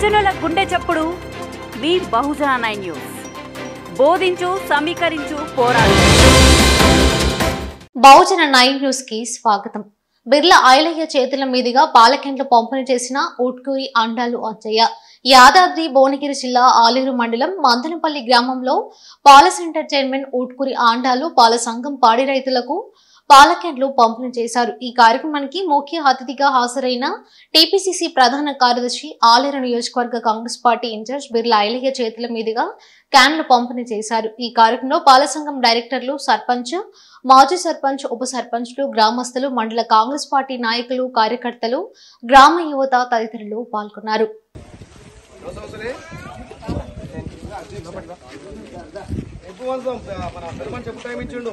చప్పుడు. మీ బహుజన న్యూస్. బోధించు సమీకరించు పోరాడు. బహుజన నైన్ న్యూస్కి స్వాగతం. బిర్లా ఆయలయ్య చేతుల మీదుగా పాలకెండ్లు పంపిణీ చేసిన ఉట్కూరి అండాలు అచ్చయ్య యాదాద్రి భువనగిరి జిల్లా ఆలేరు మండలం మందనపల్లి గ్రామంలో పాల సెంటర్ చైర్మన్ ఉట్కూరి ఆండాలు పాల సంఘం పాడి రైతులకు పాలకెండ్లు పంపిణీ చేశారు. ఈ కార్యక్రమానికి ముఖ్య అతిథిగా హాజరైన టీపీసీసీ ప్రధాన కార్యదర్శి ఆలేరు నియోజకవర్గ కాంగ్రెస్ పార్టీ ఇన్ఛార్జ్ బిర్లా ఐలయ్య చేతుల మీదుగా క్యాన్లు పంపిణీ చేశారు. ఈ కార్యక్రమంలో పాల సంఘం డైరెక్టర్లు సర్పంచ్ మాజీ సర్పంచ్ ఉప సర్పంచ్లు గ్రామస్తులు మండల కాంగ్రెస్ పార్టీ నాయకులు కార్యకర్తలు గ్రామ యువత తదితరులు పాల్గొన్నారు. ఎక్కువ మన పెరుమని చెప్పు టైం ఇచ్చిండు?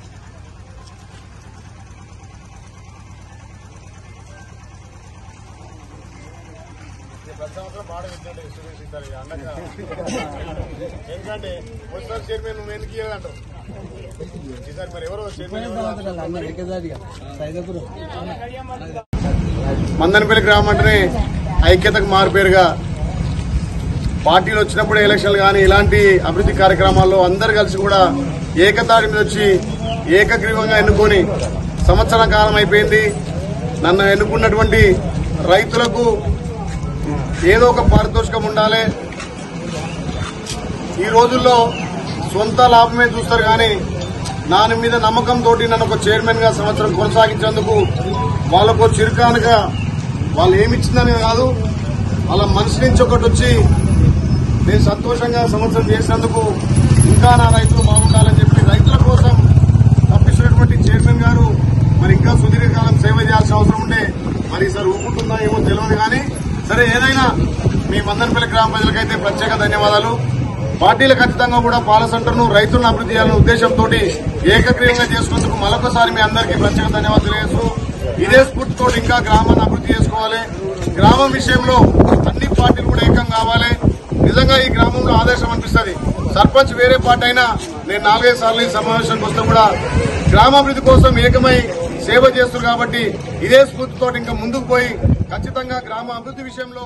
ఎందుకంటే మున్సిపల్ చైర్మన్ నువ్వు ఎందుకు ఇవ్వాలంటావు ఈసారి మరి ఎవరో చైర్మన్ మందనపల్లి గ్రామం అంటేనే ఐక్యతకు మారుపేరుగా పార్టీలు వచ్చినప్పుడు ఎలక్షన్లు కానీ ఇలాంటి అభివృద్ధి కార్యక్రమాల్లో అందరు కలిసి కూడా ఏకతాటి మీద వచ్చి ఏకగ్రీవంగా ఎన్నుకొని సంవత్సరం కాలం అయిపోయింది. నన్ను ఎన్నుకున్నటువంటి రైతులకు ఏదో ఒక పారితోషికం ఉండాలి. ఈ రోజుల్లో సొంత లాభమే చూస్తారు కానీ దాని మీద నమ్మకంతో నన్ను ఒక చైర్మన్గా సంవత్సరం కొనసాగించేందుకు వాళ్ళకు చిరుకానుగా వాళ్ళు ఏమిచ్చిందని కాదు వాళ్ళ మనసు నుంచి ఒకటి వచ్చి నేను సంతోషంగా సంవత్సరం చేసినందుకు ఇంకా నా రైతులు చెప్పి రైతుల కోసం తప్పించినటువంటి చైర్మన్ గారు మరి ఇంకా సుదీర్ఘకాలం సేవ చేయాల్సిన అవసరం ఉంటే మరి ఈసారి ఊపుకుంటుందా ఏమో తెలియదు కానీ సరే ఏదైనా మీ మందనపల్లి గ్రామ ప్రజలకైతే ప్రత్యేక ధన్యవాదాలు. పార్టీలు ఖచ్చితంగా కూడా పాల సెంటర్ను రైతులను అభివృద్ధి చేయాలనే ఉద్దేశంతో ఏకగ్రీవంగా చేసుకున్నందుకు మరొకసారి మీ అందరికీ ప్రత్యేక ధన్యవాదాలు తెలియజేస్తూ ఇదే స్ఫూర్తితో ఇంకా గ్రామాన్ని అభివృద్ధి చేసుకోవాలి. గ్రామం విషయంలో అన్ని పార్టీలు కూడా ఏకం కావాలి. నిజంగా ఈ గ్రామంలో ఆదేశం అనిపిస్తుంది. సర్పంచ్ వేరే పార్టీ అయినా నేను నాలుగైదు సార్లు ఈ సమావేశానికి వస్తే కూడా గ్రామాభివృద్ధి కోసం ఏకమై సేవ చేస్తున్నారు కాబట్టి ఇదే స్ఫూర్తితో ఇంకా ముందుకు పోయి ఖచ్చితంగా గ్రామ అభివృద్ధి విషయంలో